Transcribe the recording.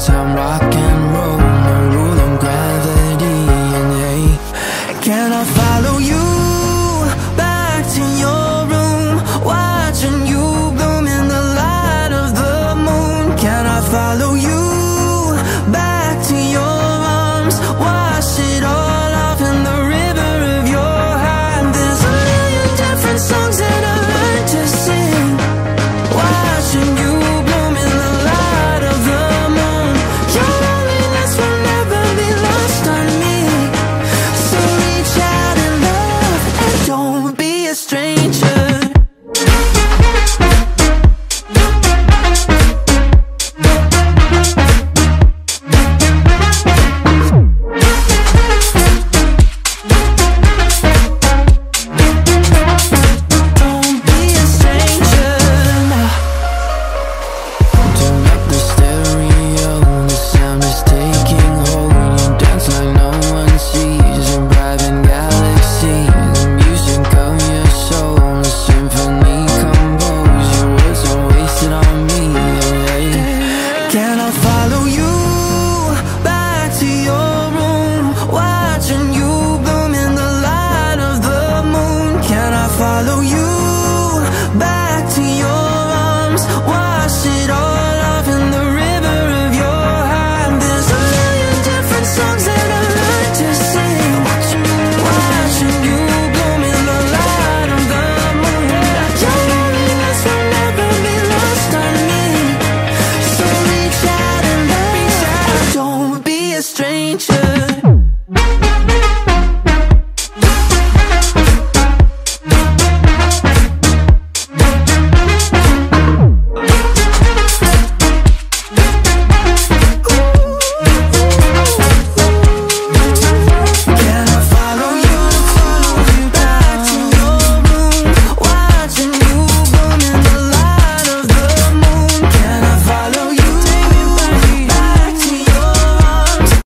time rock good.